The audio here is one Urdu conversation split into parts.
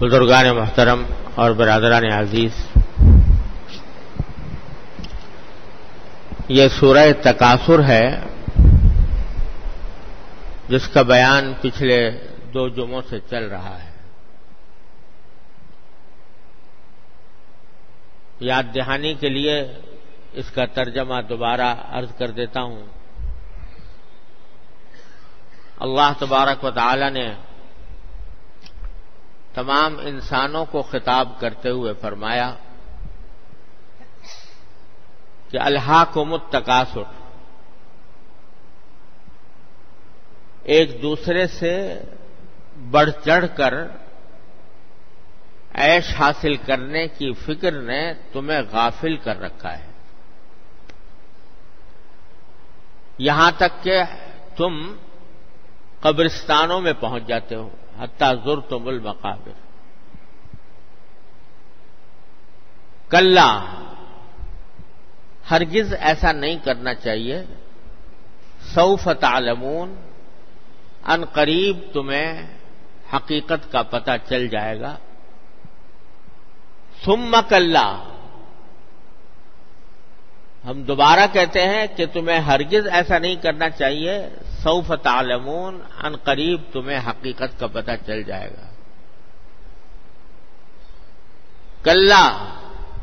بزرگان محترم اور برادران عزیز، یہ سورہ تکاثر ہے جس کا بیان پچھلے دو جمعوں سے چل رہا ہے۔ یاد دہانی کے لیے اس کا ترجمہ دوبارہ عرض کر دیتا ہوں۔ اللہ تبارک و تعالی نے تمام انسانوں کو خطاب کرتے ہوئے فرمایا کہ اللہ کو متقاصر ایک دوسرے سے بڑھ چڑھ کر عیش حاصل کرنے کی فکر نے تمہیں غافل کر رکھا ہے۔ یہاں تک کہ تم قبرستانوں میں پہنچ جاتے ہو۔ حتیٰ ضرور تو مل مقابر کل ہرگز ایسا نہیں کرنا چاہیے سعف تعلمون، ان قریب تمہیں حقیقت کا پتہ چل جائے گا۔ ثم کل ہم دوبارہ کہتے ہیں کہ تمہیں ہرگز ایسا نہیں کرنا چاہیے سوف تعلمون ان قریب تمہیں حقیقت کا پتہ چل جائے گا۔ کل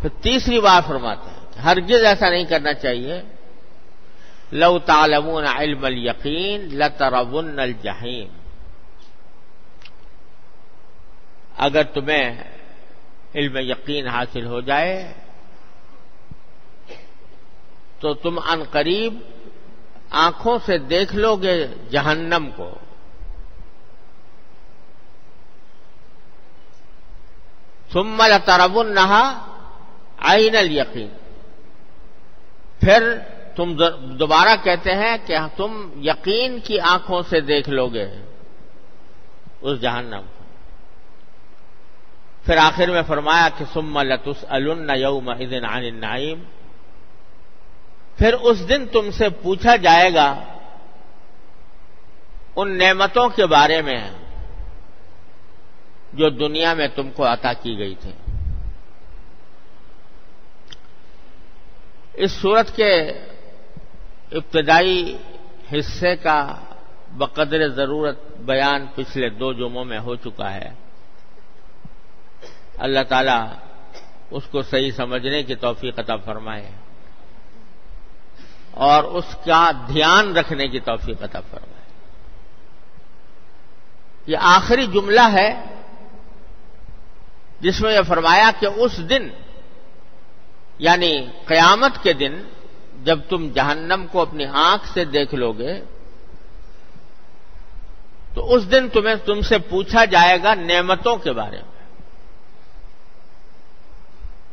پھر تیسری بار فرماتے ہیں ہرگز ایسا نہیں کرنا چاہیے۔ لو تعلمون علم الیقین لترون الجحیم۔ اگر تمہیں علم یقین حاصل ہو جائے تو تم ان قریب آنکھوں سے دیکھ لو گے جہنم کو۔ ثم لترون نہا آئین یقین پھر تم دوبارہ کہتے ہیں کہ تم یقین کی آنکھوں سے دیکھ لو گے اس جہنم کو۔ پھر آخر میں فرمایا کہ سم لتس یوم عن النعیم۔ پھر اس دن تم سے پوچھا جائے گا، ان نعمتوں کے بارے میں جو دنیا میں تم کو عطا کی گئی تھی اس صورت کے ابتدائی حصے کا بقدر ضرورت بیان پچھلے دو جمعوں میں ہو چکا ہے۔ اللہ تعالی اس کو صحیح سمجھنے کی توفیق عطا فرمائے۔ اور اس کا دھیان رکھنے کی توفیق عطا فرمائے۔ یہ آخری جملہ ہے جس میں یہ فرمایا کہ اس دن یعنی قیامت کے دن، جب تم جہنم کو اپنی آنکھ سے دیکھ لو گے تو اس دن تمہیں تم سے پوچھا جائے گا نعمتوں کے بارے میں۔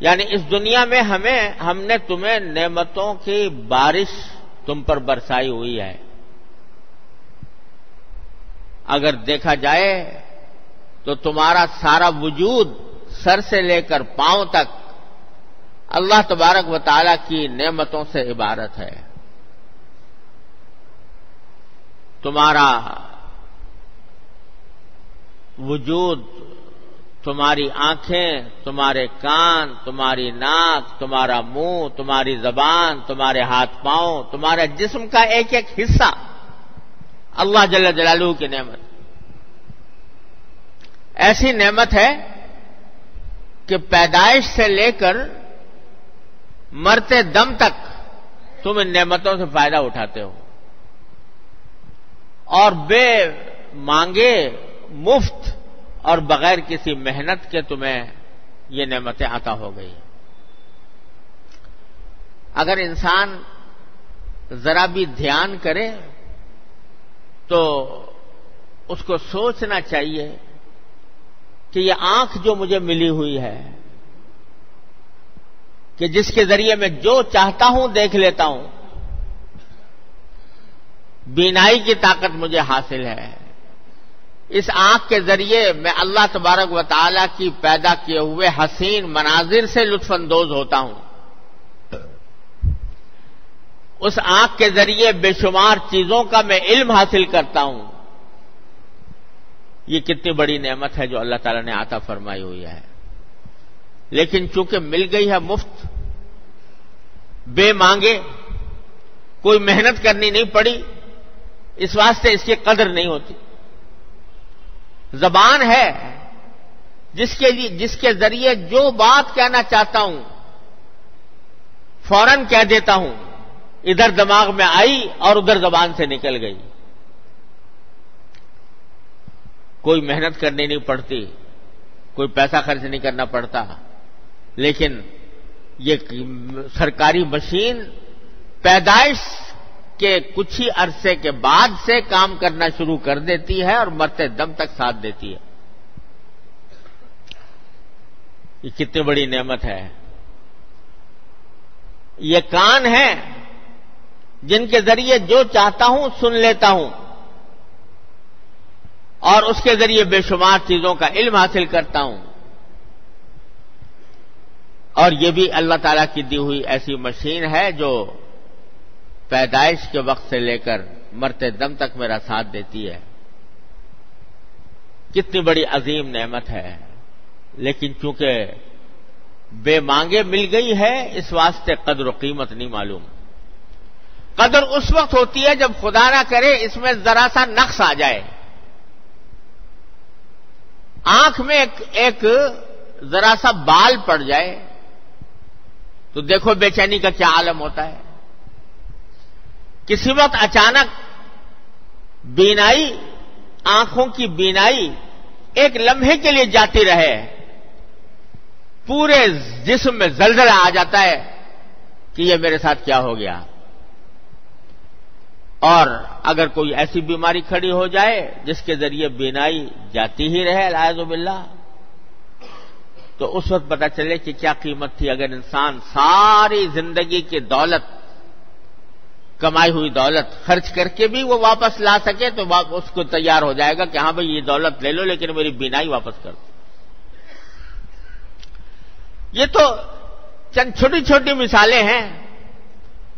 یعنی اس دنیا میں ہمیں، ہم نے تمہیں نعمتوں کی بارش تم پر برسائی ہوئی ہے۔ اگر دیکھا جائے تو تمہارا سارا وجود سر سے لے کر پاؤں تک اللہ تبارک و تعالی کی نعمتوں سے عبارت ہے۔ تمہارا وجود تمہاری آنکھیں، تمہارے کان، تمہاری ناک، تمہارا منہ، تمہاری زبان، تمہارے ہاتھ پاؤں تمہارے جسم کا ایک ایک حصہ۔ اللہ جل جلالہ کی نعمت۔ ایسی نعمت ہے کہ پیدائش سے لے کر مرتے دم تک تم ان نعمتوں سے فائدہ اٹھاتے ہو۔ اور بے مانگے مفت اور بغیر کسی محنت کے تمہیں یہ نعمتیں آتا ہو گئی۔ اگر انسان ذرا بھی دھیان کرے تو اس کو سوچنا چاہیے کہ یہ آنکھ جو مجھے ملی ہوئی ہے، کہ جس کے ذریعے میں جو چاہتا ہوں دیکھ لیتا ہوں، بینائی کی طاقت مجھے حاصل ہے۔ اس آنکھ کے ذریعے میں اللہ تبارک و تعالی کی پیدا کیے ہوئے حسین مناظر سے لطف اندوز ہوتا ہوں۔ اس آنکھ کے ذریعے بے شمار چیزوں کا میں علم حاصل کرتا ہوں۔ یہ کتنی بڑی نعمت ہے جو اللہ تعالیٰ نے آتا فرمائی ہوئی ہے۔ لیکن چونکہ مل گئی ہے مفت، بے مانگے، کوئی محنت کرنی نہیں پڑی، اس واسطے اس کی قدر نہیں ہوتی۔ زبان ہے جس کے لیے جس کے ذریعے جو بات کہنا چاہتا ہوں، فوراً کہہ دیتا ہوں، ادھر دماغ میں آئی اور ادھر زبان سے نکل گئی۔ کوئی محنت کرنی نہیں پڑتی، کوئی پیسہ خرچ نہیں کرنا پڑتا۔ لیکن یہ سرکاری مشین پیدائش کے کچھ ہی عرصے کے بعد سے کام کرنا شروع کر دیتی ہے اور مرتے دم تک ساتھ دیتی ہے۔ یہ کتنی بڑی نعمت ہے۔ یہ کان ہے جن کے ذریعے جو چاہتا ہوں سن لیتا ہوں۔ اور اس کے ذریعے بے شمار چیزوں کا علم حاصل کرتا ہوں۔ اور یہ بھی اللہ تعالی کی دی ہوئی ایسی مشین ہے جو پیدائش کے وقت سے لے کر مرتے دم تک میرا ساتھ دیتی ہے۔ کتنی بڑی عظیم نعمت ہے۔ لیکن چونکہ بے مانگے مل گئی ہے، اس واسطے قدر و قیمت نہیں معلوم۔ قدر اس وقت ہوتی ہے جب خدا نہ کرے اس میں ذرا سا نقص آ جائے۔ آنکھ میں ایک ایک ذرا سا بال پڑ جائے تو دیکھو بے چینی کا کیا عالم ہوتا ہے۔ کسی وقت اچانک بینائی، آنکھوں کی بینائی ایک لمحے کے لیے جاتی رہے۔ پورے جسم میں زلزلہ آ جاتا ہے کہ یہ میرے ساتھ کیا ہو گیا۔ اور اگر کوئی ایسی بیماری کھڑی ہو جائے جس کے ذریعے بینائی جاتی ہی رہے الحاظ باللہ، تو اس وقت پتا چلے کہ کیا قیمت تھی۔ اگر انسان ساری زندگی کی دولت کمائی ہوئی دولت خرچ کر کے بھی وہ واپس لا سکے تو اس کو تیار ہو جائے گا کہ ہاں بھائی یہ دولت لے لو لیکن میری بینائی واپس کر دو۔ یہ تو چند چھوٹی چھوٹی مثالیں ہیں،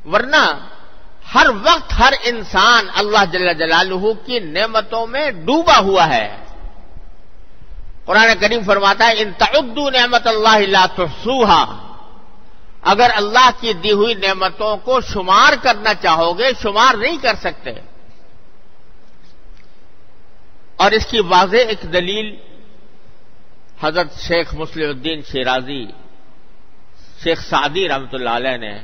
ورنہ ہر وقت ہر انسان اللہ جل جلالہ کی نعمتوں میں ڈوبا ہوا ہے۔ قرآن کریم فرماتا ہے، ان تعدو نعمت اللہ لا تحصوها اگر اللہ کی دی ہوئی نعمتوں کو شمار کرنا چاہو گے، شمار نہیں کر سکتے۔ اور اس کی واضح ایک دلیل حضرت شیخ مسلم الدین شیرازی، شیخ سعدی رحمت اللہ علیہ نے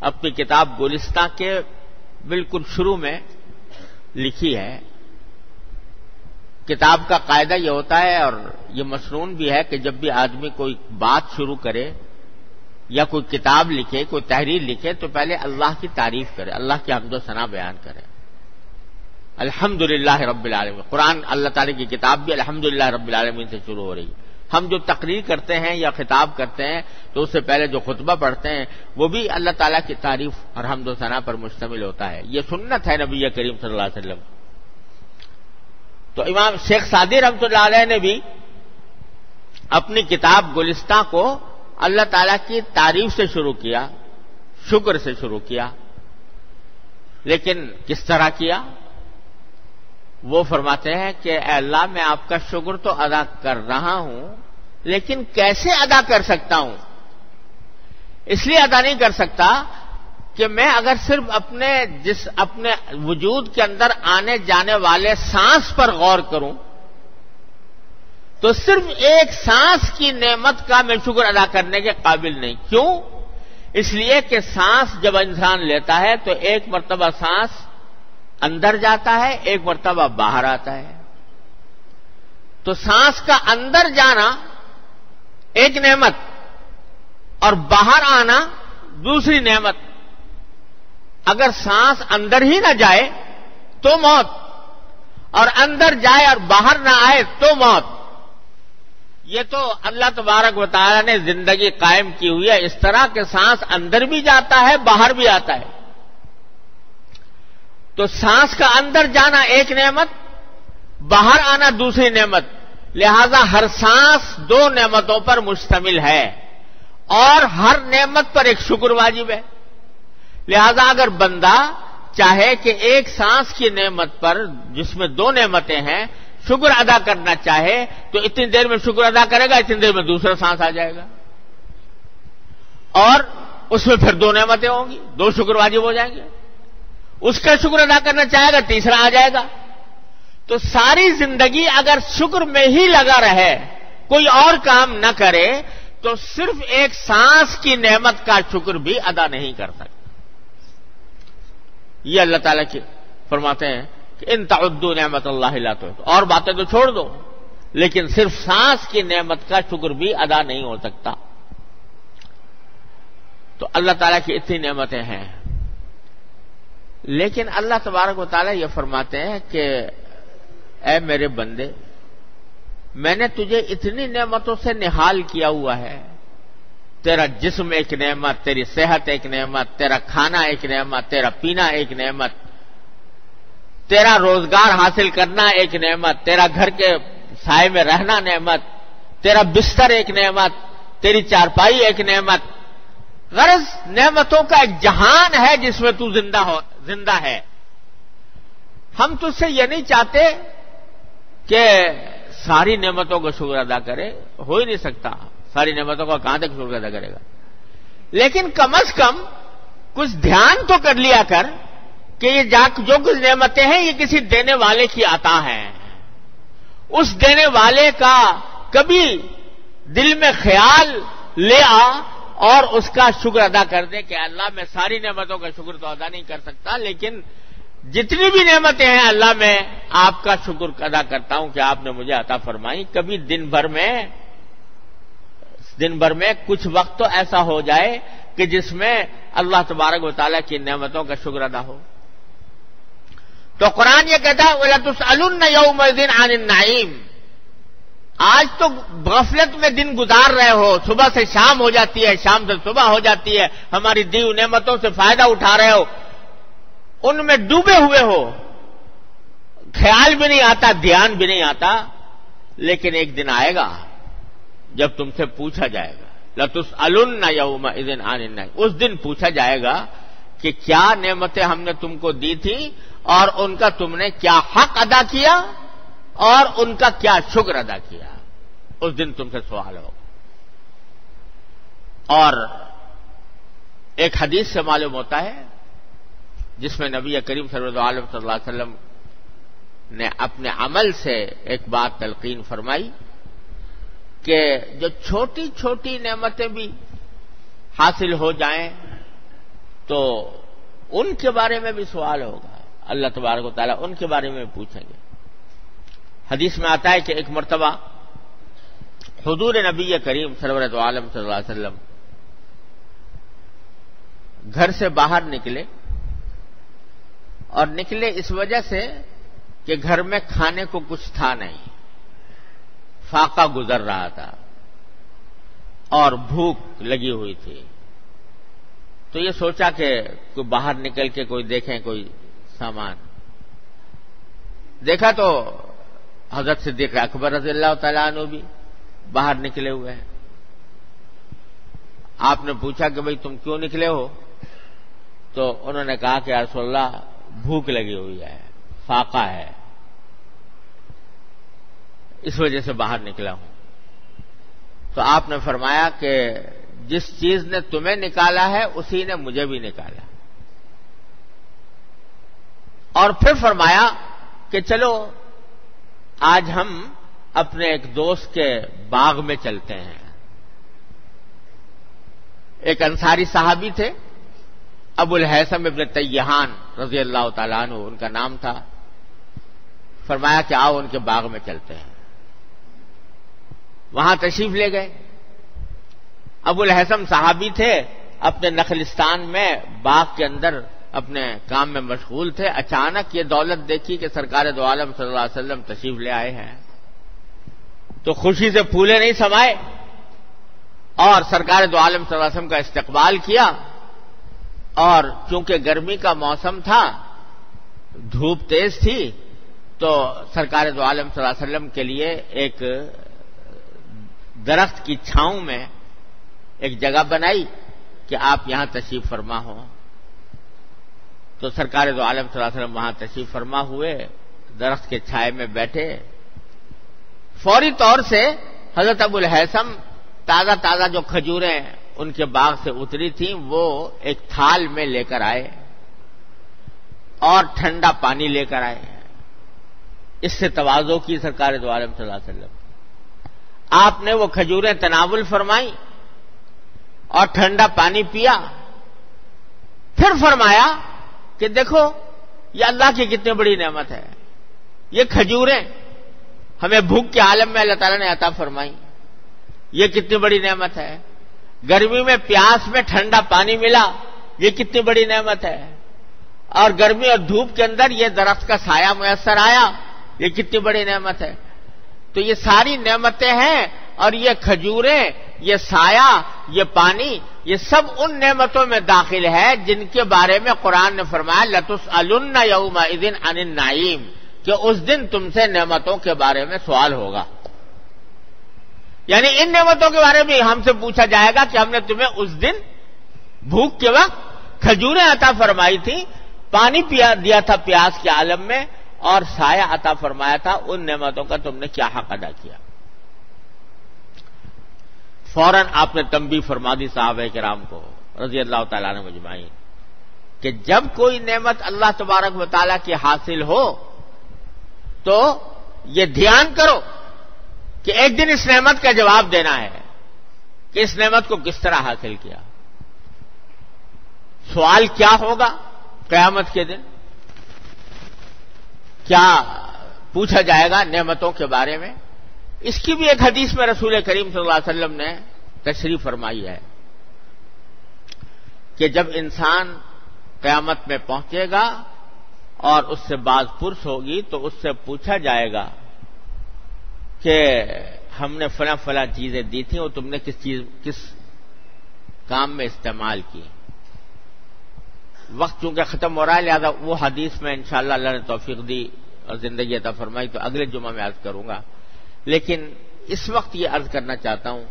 اپنی کتاب گلستہ کے بالکل شروع میں لکھی ہے۔ کتاب کا قاعدہ یہ ہوتا ہے اور یہ مصنون بھی ہے کہ جب بھی آدمی کوئی بات شروع کرے یا کوئی کتاب لکھے، کوئی تحریر لکھے، تو پہلے اللہ کی تعریف کرے، اللہ کی حمد و ثنا بیان کرے۔ الحمد رب العالمین۔ قرآن اللہ تعالی کی کتاب بھی الحمد رب العالمین سے شروع ہو رہی ہے۔ ہم جو تقریر کرتے ہیں یا خطاب کرتے ہیں، تو اس سے پہلے جو خطبہ پڑھتے ہیں، وہ بھی اللہ تعالیٰ کی تعریف اور حمد و ثنا پر مشتمل ہوتا ہے۔ یہ سنت ہے نبی کریم صلی اللہ علیہ وسلم۔ تو امام شیخ سعدی رحمۃ اللہ علیہ نے بھی اپنی کتاب گلستہ کو اللہ تعالیٰ کی تعریف سے شروع کیا، شکر سے شروع کیا۔ لیکن کس طرح کیا؟ وہ فرماتے ہیں کہ اے اللہ میں آپ کا شکر تو ادا کر رہا ہوں، لیکن کیسے ادا کر سکتا ہوں؟ اس لیے ادا نہیں کر سکتا کہ میں اگر صرف اپنے جس، اپنے وجود کے اندر آنے جانے والے سانس پر غور کروں تو صرف ایک سانس کی نعمت کا میں شکر ادا کرنے کے قابل نہیں۔ کیوں؟ اس لیے کہ سانس جب انسان لیتا ہے تو ایک مرتبہ سانس اندر جاتا ہے، ایک مرتبہ باہر آتا ہے۔ تو سانس کا اندر جانا ایک نعمت اور باہر آنا دوسری نعمت۔ اگر سانس اندر ہی نہ جائے تو موت، اور اندر جائے اور باہر نہ آئے تو موت۔ یہ تو اللہ تبارک تعالیٰ نے زندگی قائم کی ہوئی ہے۔ اس طرح کہ سانس اندر بھی جاتا ہے، باہر بھی آتا ہے۔ تو سانس کا اندر جانا ایک نعمت، باہر آنا دوسری نعمت۔ لہذا ہر سانس دو نعمتوں پر مشتمل ہے۔ اور ہر نعمت پر ایک شکر واجب ہے۔ لہذا اگر بندہ چاہے کہ ایک سانس کی نعمت پر، جس میں دو نعمتیں ہیں شکر ادا کرنا چاہے تو اتنی دیر میں شکر ادا کرے گا، اتنی دیر میں دوسرا سانس آ جائے گا۔ اور اس میں پھر دو نعمتیں ہوں گی، دو شکر واجب ہو جائیں گے۔ اس کا شکر ادا کرنا چاہے گا، تیسرا آ جائے گا۔ تو ساری زندگی اگر شکر میں ہی لگا رہے، کوئی اور کام نہ کرے، تو صرف ایک سانس کی نعمت کا شکر بھی ادا نہیں کر سکتا۔ یہ اللہ تعالیٰ کی فرماتے ہیں کہ ان تعدو نعمت اللہ تو اور باتیں تو چھوڑ دو، لیکن صرف سانس کی نعمت کا شکر بھی ادا نہیں ہو سکتا۔ تو اللہ تعالیٰ کی اتنی نعمتیں ہیں۔ لیکن اللہ تبارک و تعالیٰ یہ فرماتے ہیں کہ اے میرے بندے، میں نے تجھے اتنی نعمتوں سے نہال کیا ہوا ہے۔ تیرا جسم ایک نعمت، تیری صحت ایک نعمت، تیرا کھانا ایک نعمت، تیرا پینا ایک نعمت۔ تیرا روزگار حاصل کرنا ایک نعمت، تیرا گھر کے سائے میں رہنا نعمت، تیرا بستر ایک نعمت، تیری چارپائی ایک نعمت۔ غرض نعمتوں کا ایک جہان ہے جس میں تو زندہ ہو، زندہ ہے۔ ہم تجھ سے یہ نہیں چاہتے کہ ساری نعمتوں کو شکر ادا کرے، ہو ہی نہیں سکتا۔ ساری نعمتوں کا کہاں تک شکر ادا کرے گا؟ لیکن کم از کم کچھ دھیان تو کر لیا کر کہ یہ جو کچھ نعمتیں ہیں، یہ کسی دینے والے کی عطا ہیں۔ اس دینے والے کا کبھی دل میں خیال لے آ اور اس کا شکر ادا کر دے کہ اللہ میں ساری نعمتوں کا شکر تو ادا نہیں کر سکتا، لیکن جتنی بھی نعمتیں ہیں، اللہ میں آپ کا شکر ادا کرتا ہوں کہ آپ نے مجھے عطا فرمائی۔ کبھی دن بھر میں، دن بھر میں کچھ وقت تو ایسا ہو جائے کہ جس میں اللہ تبارک و تعالیٰ کی نعمتوں کا شکر ادا ہو۔ تو قرآن یہ کہتا ہے اللہ یوم دن عن النعیم آج تو غفلت میں دن گزار رہے ہو، صبح سے شام ہو جاتی ہے، شام سے صبح ہو جاتی ہے، ہماری دیو نعمتوں سے فائدہ اٹھا رہے ہو، ان میں ڈوبے ہوئے ہو۔ خیال بھی نہیں آتا، دھیان بھی نہیں آتا، لیکن ایک دن آئے گا، جب تم سے پوچھا جائے گا لتس الن یوم دن آن اس دن پوچھا جائے گا کہ کیا نعمتیں ہم نے تم کو دی تھی اور ان کا تم نے کیا حق ادا کیا اور ان کا کیا شکر ادا کیا اس دن تم سے سوال ہو اور ایک حدیث سے معلوم ہوتا ہے جس میں نبی کریم صلی عالم صلی اللہ علیہ وسلم نے اپنے عمل سے ایک بات تلقین فرمائی کہ جو چھوٹی چھوٹی نعمتیں بھی حاصل ہو جائیں تو ان کے بارے میں بھی سوال ہوگا۔ اللہ تبارک و تعالیٰ ان کے بارے میں پوچھیں گے۔ حدیث میں آتا ہے کہ ایک مرتبہ حضور نبی کریم سرورت عالم صلی اللہ علیہ وسلم گھر سے باہر نکلے اور نکلے اس وجہ سے کہ گھر میں کھانے کو کچھ تھا نہیں۔ فاقہ گزر رہا تھا اور بھوک لگی ہوئی تھی۔ تو یہ سوچا کہ کوئی باہر نکل کے کوئی دیکھیں کوئی سامان۔ دیکھا تو حضرت صدیق اکبر رضی اللہ تعالیٰ عنہ بھی باہر نکلے ہوئے ہیں۔ آپ نے پوچھا کہ بھئی تم کیوں نکلے ہو؟ تو انہوں نے کہا کہ رسول اللہ، بھوک لگی ہوئی ہے، فاقہ ہے۔ اس وجہ سے باہر نکلا ہوں۔ تو آپ نے فرمایا کہ جس چیز نے تمہیں نکالا ہے، اسی نے مجھے بھی نکالا۔ اور پھر فرمایا کہ چلو، آج ہم اپنے ایک دوست کے باغ میں چلتے ہیں۔ ایک انصاری صحابی تھے، ابو الحسم ابن تیہان رضی اللہ تعالیٰ عنہ، ان کا نام تھا۔ فرمایا کہ آؤ ان کے باغ میں چلتے ہیں۔ وہاں تشریف لے گئے۔ ابو الحسم صحابی تھے، اپنے نخلستان میں باغ کے اندر اپنے کام میں مشغول تھے، اچانک یہ دولت دیکھی کہ سرکار دو عالم صلی اللہ علیہ وسلم تشریف لے آئے ہیں۔ تو خوشی سے پھولے نہیں سمائے اور سرکار دو عالم صلی اللہ علیہ وسلم کا استقبال کیا۔ اور چونکہ گرمی کا موسم تھا، دھوپ تیز تھی، تو سرکار دو عالم صلی اللہ علیہ وسلم کے لیے ایک درخت کی چھاؤں میں ایک جگہ بنائی کہ آپ یہاں تشریف فرما ہوں۔ تو سرکار دو عالم صلی اللہ علیہ وسلم وہاں تشریف فرما ہوئے، درخت کے چھائے میں بیٹھے۔ فوری طور سے حضرت ابو الحسم تازہ تازہ جو کھجوریں ان کے باغ سے اتری تھیں، وہ ایک تھال میں لے کر آئے اور ٹھنڈا پانی لے کر آئے۔ اس سے توازو کی سرکار دو عالم صلی اللہ علیہ وسلم۔ آپ نے وہ کھجوریں تناول فرمائی اور ٹھنڈا پانی پیا۔ پھر فرمایا کہ دیکھو، یہ اللہ کی کتنی بڑی نعمت ہے۔ یہ کھجوریں ہمیں بھوک کے عالم میں اللہ تعالیٰ نے عطا فرمائی۔ یہ کتنی بڑی نعمت ہے۔ گرمی میں پیاس میں ٹھنڈا پانی ملا، یہ کتنی بڑی نعمت ہے۔ اور گرمی اور دھوپ کے اندر یہ درخت کا سایہ میسر آیا، یہ کتنی بڑی نعمت ہے۔ تو یہ ساری نعمتیں ہیں۔ اور یہ کھجوریں، یہ سایہ، یہ پانی، یہ سب ان نعمتوں میں داخل ہے جن کے بارے میں قرآن نے فرمایا لطس یوم دن ان نعیم کہ اس دن تم سے نعمتوں کے بارے میں سوال ہوگا۔ یعنی ان نعمتوں کے بارے میں ہم سے پوچھا جائے گا کہ ہم نے تمہیں اس دن بھوک کے وقت کھجوریں عطا فرمائی تھی، پانی پیا، دیا تھا پیاس کے عالم میں، اور سایہ عطا فرمایا تھا، ان نعمتوں کا تم نے کیا حق ادا کیا۔ فوراً آپ نے تمبی فرما دی صاحب کرام کو، رضی اللہ تعالیٰ نے مجمعین کہ جب کوئی نعمت اللہ تبارک و تعالیٰ کی حاصل ہو، تو یہ دھیان کرو کہ ایک دن اس نعمت کا جواب دینا ہے کہ اس نعمت کو کس طرح حاصل کیا۔ سوال کیا ہوگا قیامت کے دن؟ کیا پوچھا جائے گا نعمتوں کے بارے میں؟ اس کی بھی ایک حدیث میں رسول کریم صلی اللہ علیہ وسلم نے تشریف فرمائی ہے کہ جب انسان قیامت میں پہنچے گا اور اس سے بعض پرس ہوگی تو اس سے پوچھا جائے گا کہ ہم نے فلاں فلاں چیزیں دی تھیں، اور تم نے کس چیز، کس کام میں استعمال کی؟ وقت چونکہ ختم ہو رہا ہے، لہٰذا وہ حدیث میں انشاءاللہ اللہ نے توفیق دی اور زندگی عطا فرمائی، تو اگلے جمعہ میں عرض کروں گا۔ لیکن اس وقت یہ عرض کرنا چاہتا ہوں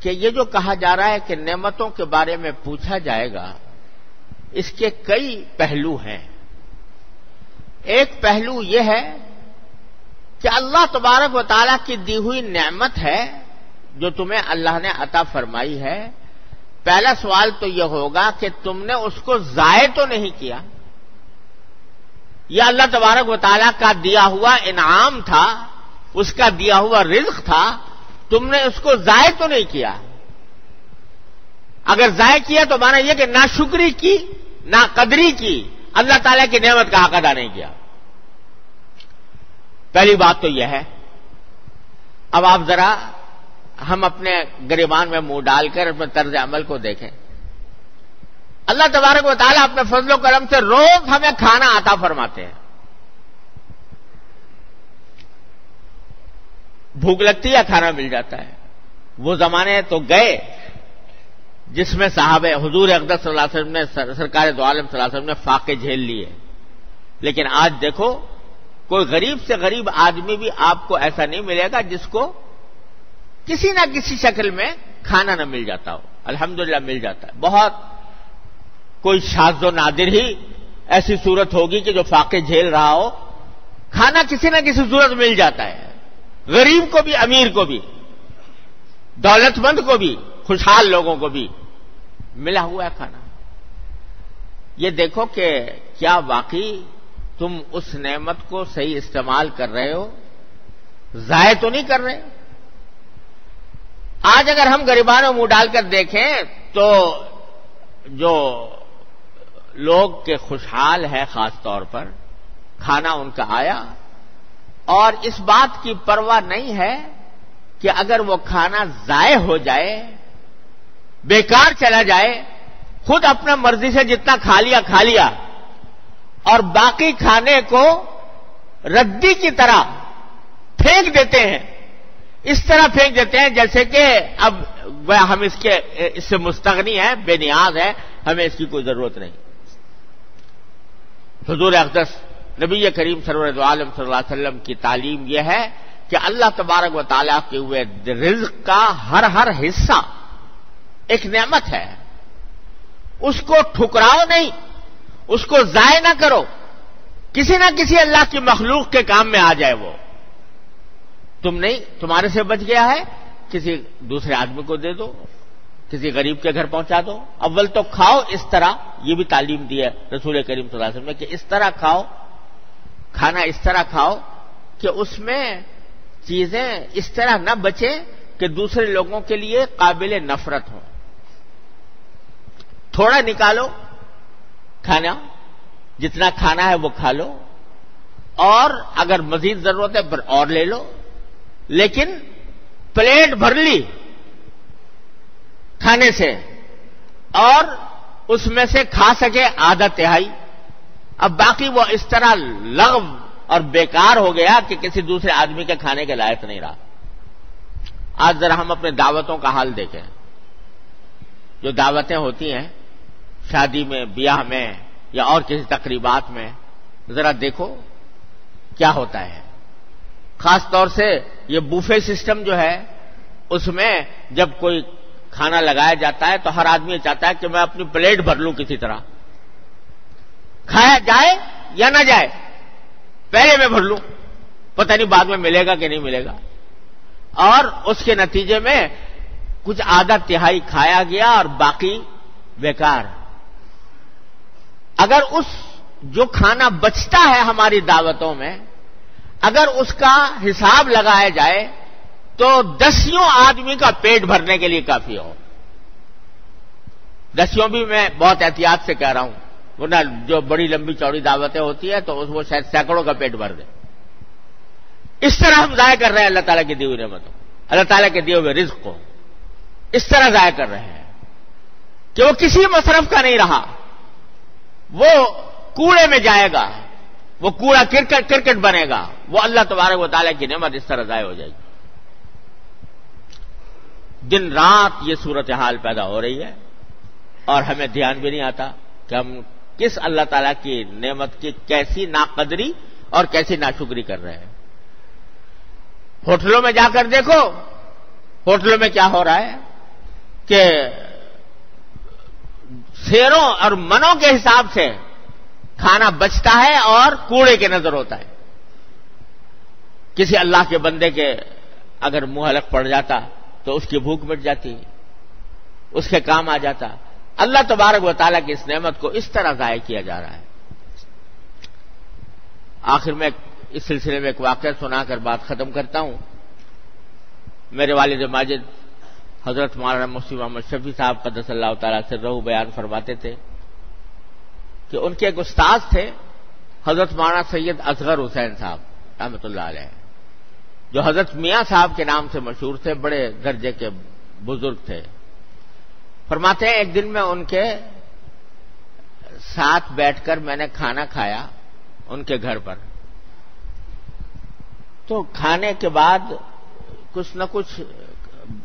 کہ یہ جو کہا جا رہا ہے کہ نعمتوں کے بارے میں پوچھا جائے گا، اس کے کئی پہلو ہیں۔ ایک پہلو یہ ہے کہ اللہ تبارک و تعالیٰ کی دی ہوئی نعمت ہے جو تمہیں اللہ نے عطا فرمائی ہے۔ پہلا سوال تو یہ ہوگا کہ تم نے اس کو ضائع تو نہیں کیا؟ یہ اللہ تبارک و تعالیٰ کا دیا ہوا انعام تھا اس کا دیا ہوا رزق تھا، تم نے اس کو ضائع تو نہیں کیا۔ اگر ضائع کیا تو مانا یہ کہ نہ شکری کی، نہ قدری کی۔ اللہ تعالیٰ کی نعمت کا حق ادا نہیں کیا۔ پہلی بات تو یہ ہے، اب آپ ذرا ہم اپنے گریبان میں منہ ڈال کر اپنے طرز عمل کو دیکھیں۔ اللہ تبارک و تعالیٰ اپنے فضل و کرم سے روز ہمیں کھانا آتا فرماتے ہیں۔ بھوک لگتی ہے کھانا مل جاتا ہے؟ وہ زمانے تو گئے جس میں صاحب حضور اقدس صلی اللہ علیہ وسلم نے سرکار دو عالم صلی اللہ علیہ وسلم نے فاقے جھیل لیے۔ لیکن آج دیکھو، کوئی غریب سے غریب آدمی بھی آپ کو ایسا نہیں ملے گا جس کو کسی نہ کسی شکل میں کھانا نہ مل جاتا ہو۔ الحمدللہ مل جاتا ہے۔ بہت کوئی شاز و نادر ہی ایسی صورت ہوگی کہ جو فاقے جھیل رہا ہو، کھانا کسی نہ کسی صورت مل جاتا ہے۔ غریب کو بھی، امیر کو بھی، دولت مند کو بھی، خوشحال لوگوں کو بھی ملا ہوا ہے کھانا۔ یہ دیکھو کہ کیا واقعی تم اس نعمت کو صحیح استعمال کر رہے ہو؟ ضائع تو نہیں کر رہے؟ آج اگر ہم غریبانوں منہ ڈال کر دیکھیں تو جو لوگ کے خوشحال ہے خاص طور پر، کھانا ان کا آیا۔ اور اس بات کی پرواہ نہیں ہے کہ اگر وہ کھانا ضائع ہو جائے، بیکار چلا جائے، خود اپنا مرضی سے جتنا کھا لیا کھا لیا، اور باقی کھانے کو ردی کی طرح پھینک دیتے ہیں، اس طرح پھینک دیتے ہیں جیسے کہ اب ہم اس کے، اس سے مستغنی ہیں، بے نیاز ہے ہمیں اس کی کوئی ضرورت نہیں۔ حضور اقدس نبی کریم سرور عالم صلی اللہ علیہ وسلم کی تعلیم یہ ہے کہ اللہ تبارک و تعالیٰ کے ہوئے رزق کا ہر ہر حصہ ایک نعمت ہے۔ اس کو ٹھکراؤ نہیں، اس کو ضائع نہ کرو۔ کسی نہ کسی اللہ کی مخلوق کے کام میں آ جائے وہ۔ تم نہیں، تمہارے سے بچ گیا ہے، کسی دوسرے آدمی کو دے دو، کسی غریب کے گھر پہنچا دو۔ اول تو کھاؤ اس طرح، یہ بھی تعلیم دی ہے رسول کریم صلی اللہ علیہ وسلم نے کہ اس طرح کھاؤ کھانا اس طرح کھاؤ کہ اس میں چیزیں اس طرح نہ بچے کہ دوسرے لوگوں کے لیے قابل نفرت ہو۔ تھوڑا نکالو کھانا، جتنا کھانا ہے وہ کھا لو، اور اگر مزید ضرورت ہے اور لے لو۔ لیکن پلیٹ بھر لی کھانے سے اور اس میں سے کھا سکے آدھا تہائی۔ اب باقی وہ اس طرح لغو اور بیکار ہو گیا کہ کسی دوسرے آدمی کے کھانے کے لائق نہیں رہا۔ آج ذرا ہم اپنے دعوتوں کا حال دیکھیں۔ جو دعوتیں ہوتی ہیں، شادی میں، بیاہ میں یا اور کسی تقریبات میں، ذرا دیکھو کیا ہوتا ہے۔ خاص طور سے یہ بوفے سسٹم جو ہے، اس میں جب کوئی کھانا لگایا جاتا ہے تو ہر آدمی چاہتا ہے کہ میں اپنی پلیٹ بھر لوں کسی طرح۔ کھایا جائے یا نہ جائے، پہلے میں بھر لوں۔ پتہ نہیں بعد میں ملے گا کہ نہیں ملے گا۔ اور اس کے نتیجے میں کچھ آدھا تہائی کھایا گیا اور باقی بیکار۔ اگر اس جو کھانا بچتا ہے ہماری دعوتوں میں، اگر اس کا حساب لگایا جائے، تو دسیوں آدمی کا پیٹ بھرنے کے لیے کافی ہو۔ دسیوں بھی میں بہت احتیاط سے کہہ رہا ہوں۔ ورنہ جو بڑی لمبی چوڑی دعوتیں ہوتی ہیں تو وہ شاید سینکڑوں کا پیٹ بھر دے۔ اس طرح ہم ضائع کر رہے ہیں اللہ تعالیٰ کی دی ہوئی نعمتوں اللہ تعالیٰ کے دیے ہوئے رزق کو۔ اس طرح ضائع کر رہے ہیں کہ وہ کسی مصرف کا نہیں رہا۔ وہ کوڑے میں جائے گا۔ وہ کوڑا کرکٹ کرکٹ بنے گا۔ وہ اللہ تبارک و تعالیٰ کی نعمت اس طرح ضائع ہو جائے گی۔ دن رات یہ صورتحال پیدا ہو رہی ہے اور ہمیں دھیان بھی نہیں آتا کہ ہم کس اللہ تعالیٰ کی نعمت کی کیسی ناقدری اور کیسی ناشکری کر رہے ہیں؟ ہوٹلوں میں جا کر دیکھو، ہوٹلوں میں کیا ہو رہا ہے کہ شیروں اور منوں کے حساب سے کھانا بچتا ہے اور کوڑے کے نظر ہوتا ہے۔ کسی اللہ کے بندے کے اگر منہ حلق پڑ جاتا تو اس کی بھوک مٹ جاتی، اس کے کام آ جاتا۔ اللہ تبارک و تعالیٰ کی اس نعمت کو اس طرح ضائع کیا جا رہا ہے۔ آخر میں اس سلسلے میں ایک واقعہ سنا کر بات ختم کرتا ہوں۔ میرے والد ماجد حضرت مولانا مفتی محمد شفیع صاحب قدس اللہ تعالیٰ سے رہو بیان فرماتے تھے کہ ان کے ایک استاذ تھے حضرت مولانا سید اصغر حسین صاحب، رحمۃ اللہ علیہ۔ جو حضرت میاں صاحب کے نام سے مشہور تھے، بڑے درجے کے بزرگ تھے۔ فرماتے ہیں ایک دن میں ان کے ساتھ بیٹھ کر میں نے کھانا کھایا ان کے گھر پر۔ تو کھانے کے بعد کچھ نہ کچھ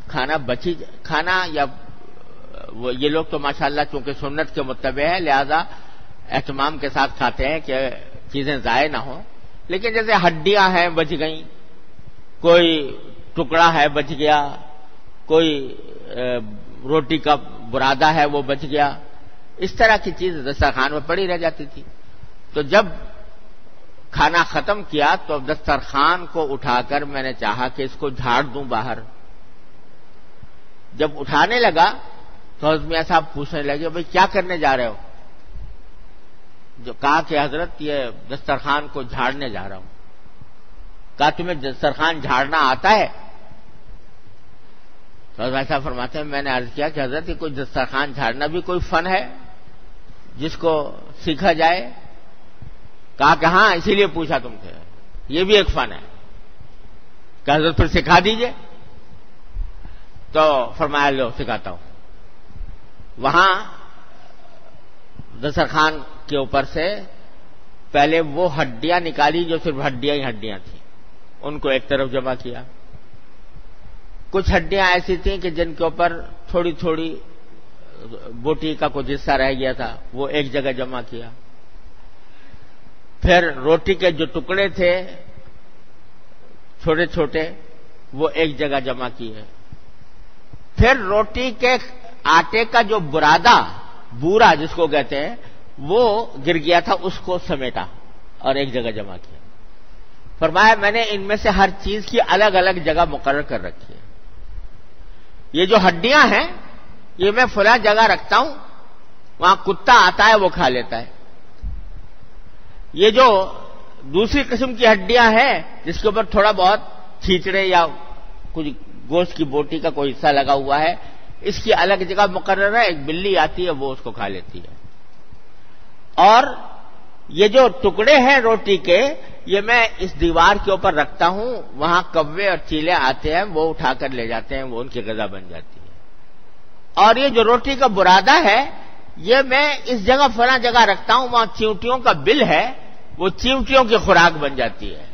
کھانا بچی، کھانا یا یہ لوگ تو ماشاءاللہ چونکہ سنت کے متبع ہے لہذا اہتمام کے ساتھ کھاتے ہیں کہ چیزیں ضائع نہ ہوں۔ لیکن جیسے ہڈیاں ہیں، بچ گئیں، کوئی ٹکڑا ہے، بچ گیا، کوئی روٹی کا برادہ ہے، وہ بچ گیا۔ اس طرح کی چیز دسترخوان میں پڑی رہ جاتی تھی۔ تو جب کھانا ختم کیا تو دسترخوان کو اٹھا کر میں نے چاہا کہ اس کو جھاڑ دوں باہر۔ جب اٹھانے لگا تو میاں صاحب پوچھنے لگے، بھائی، کیا کرنے جا رہے ہو؟ جو کہا کہ حضرت، یہ دسترخوان کو جھاڑنے جا رہا ہوں۔ کہا، تمہیں دسترخوان جھاڑنا آتا ہے؟ تو ایسا فرماتے ہیں، میں نے عرض کیا کہ حضرت، یہ کوئی دسترخوان جھاڑنا بھی کوئی فن ہے؟ جس کو سیکھا جائے؟ کہا کہ ہاں اسی لیے پوچھا تم سے۔ یہ بھی ایک فن ہے۔ کہ حضرت پھر سکھا دیجیے۔ تو فرمایا، لو، سکھاتا ہوں۔ وہاں دسترخوان کے اوپر سے پہلے وہ ہڈیاں نکالی جو صرف ہڈیاں ہی ہڈیاں تھیں۔ ان کو ایک طرف جمع کیا۔ کچھ ہڈیاں ایسی تھیں کہ جن کے اوپر تھوڑی تھوڑی بوٹی کا کچھ حصہ رہ گیا تھا، وہ ایک جگہ جمع کیا۔ پھر روٹی کے جو ٹکڑے تھے، چھوٹے چھوٹے، وہ ایک جگہ جمع کیے۔ پھر روٹی کے آٹے کا جو برادہ، بورا جس کو کہتے ہیں، وہ گر گیا تھا، اس کو سمیٹا اور ایک جگہ جمع کیا۔ فرمایا، میں نے ان میں سے ہر چیز کی الگ الگ جگہ مقرر کر رکھی ہے۔ یہ جو ہڈیاں ہیں، یہ میں فلاں جگہ رکھتا ہوں، وہاں کتا آتا ہے، وہ کھا لیتا ہے۔ یہ جو دوسری قسم کی ہڈیاں ہیں، جس کے اوپر تھوڑا بہت کھیچڑے یا کچھ گوشت کی بوٹی کا کوئی حصہ لگا ہوا ہے، اس کی الگ جگہ مقرر ہے، ایک بلی آتی ہے، وہ اس کو کھا لیتی ہے۔ اور یہ جو ٹکڑے ہیں روٹی کے یہ میں اس دیوار کے اوپر رکھتا ہوں، وہاں کبے اور چیلے آتے ہیں، وہ اٹھا کر لے جاتے ہیں، وہ ان کی غذا بن جاتی ہے۔ اور یہ جو روٹی کا برادہ ہے، یہ میں اس جگہ فلاں جگہ رکھتا ہوں، وہاں چیونٹیوں کا بل ہے، وہ چیونٹیوں کی خوراک بن جاتی ہے۔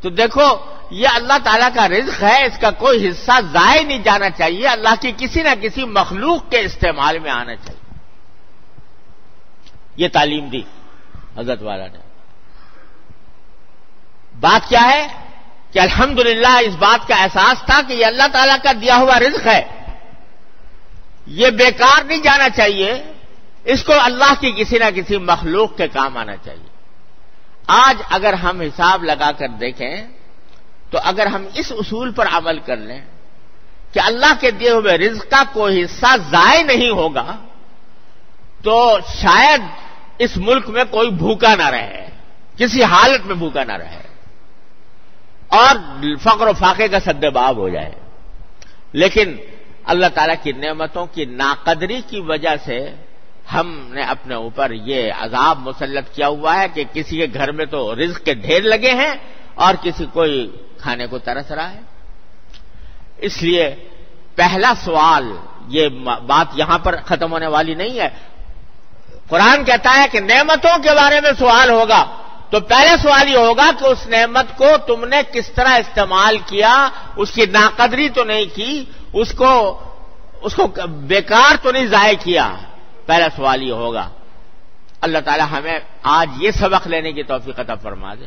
تو دیکھو، یہ اللہ تعالیٰ کا رزق ہے، اس کا کوئی حصہ ضائع نہیں جانا چاہیے، اللہ کی کسی نہ کسی مخلوق کے استعمال میں آنا چاہیے۔ یہ تعلیم دی، حضرت والا نے۔ بات کیا ہے کہ الحمدللہ اس بات کا احساس تھا کہ یہ اللہ تعالیٰ کا دیا ہوا رزق ہے۔ یہ بیکار نہیں جانا چاہیے، اس کو اللہ کی کسی نہ کسی مخلوق کے کام آنا چاہیے۔ آج اگر ہم حساب لگا کر دیکھیں، تو اگر ہم اس اصول پر عمل کر لیں کہ اللہ کے دیے ہوئے رزق کا کوئی حصہ ضائع نہیں ہوگا، تو شاید اس ملک میں کوئی بھوکا نہ رہے، کسی حالت میں بھوکا نہ رہے۔ اور فقر و فاقے کا سد باب ہو جائے۔ لیکن اللہ تعالیٰ کی نعمتوں کی ناقدری کی وجہ سے ہم نے اپنے اوپر یہ عذاب مسلط کیا ہوا ہے کہ کسی کے گھر میں تو رزق کے ڈھیر لگے ہیں اور کسی کوئی کھانے کو ترس رہا ہے۔ اس لیے پہلا سوال، یہ بات یہاں پر ختم ہونے والی نہیں ہے۔ قرآن کہتا ہے کہ نعمتوں کے بارے میں سوال ہوگا۔ تو پہلے سوال یہ ہوگا کہ اس نعمت کو تم نے کس طرح استعمال کیا؟ اس کی ناقدری تو نہیں کی، اس کو اس کو بیکار تو نہیں ضائع کیا؟ پہلا سوال یہ ہوگا۔ اللہ تعالی ہمیں آج یہ سبق لینے کی توفیق عطا فرما دے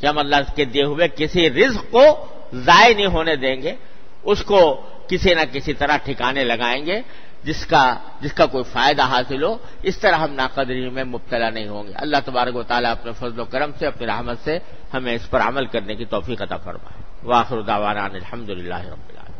کہ ہم اللہ کے دیے ہوئے کسی رزق کو ضائع نہیں ہونے دیں گے، اس کو کسی نہ کسی طرح ٹھکانے لگائیں گے۔ جس کا جس کا کوئی فائدہ حاصل ہو، اس طرح ہم ناقدری میں مبتلا نہیں ہوں گے۔ اللہ تبارک و تعالیٰ اپنے فضل و کرم سے، اپنی رحمت سے ہمیں اس پر عمل کرنے کی توفیق عطا فرمائے۔ واخر دعوانا الحمد للہ رب العالمین۔